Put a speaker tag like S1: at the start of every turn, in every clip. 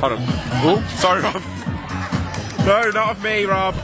S1: Hold on. Oh, sorry, Rob. No, not of me, Rob.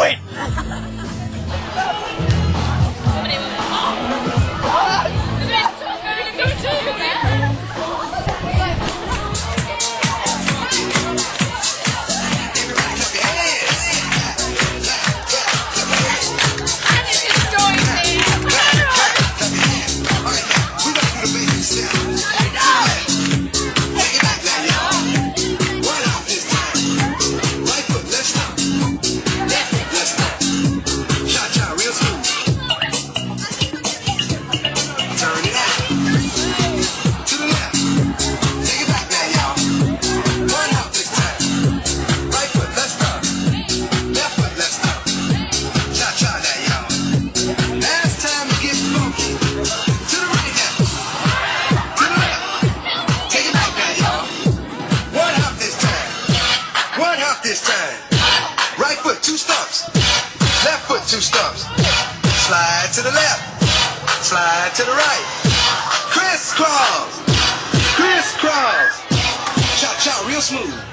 S2: it! stumps. Slide to the left, slide to the right. Crisscross, crisscross. Cha, cha, real smooth.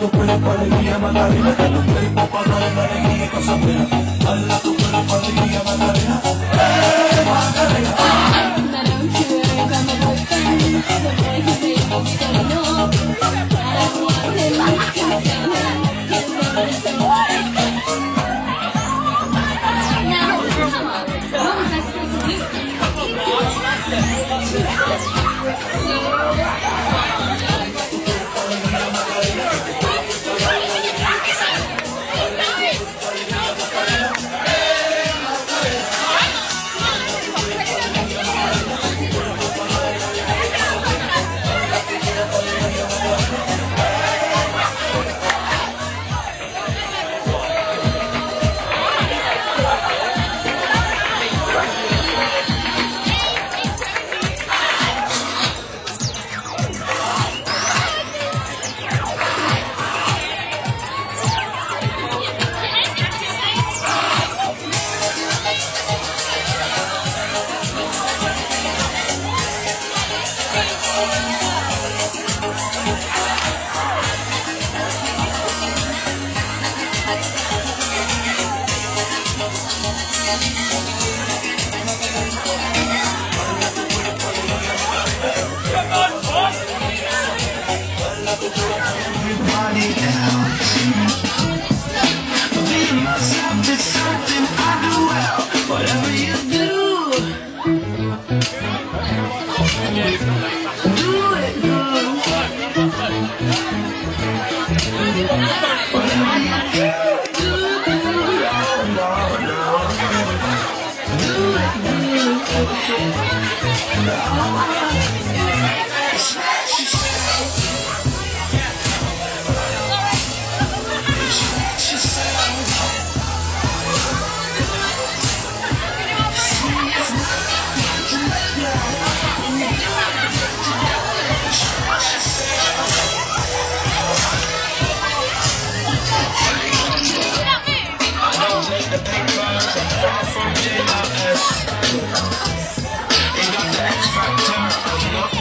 S3: tu cuerpo alegría, Macarena, que tu cuerpo para dar la alegría y cosa buena. Baila tu cuerpo alegría, Macarena, eh, Macarena. Yeah.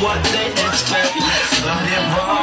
S4: what they expect but it won't.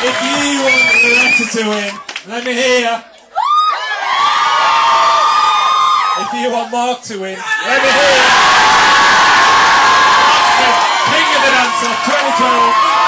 S5: If you want a letter to him, let me hear. If you want Mark to win, let me hear. That's the King of the Dancer 2012.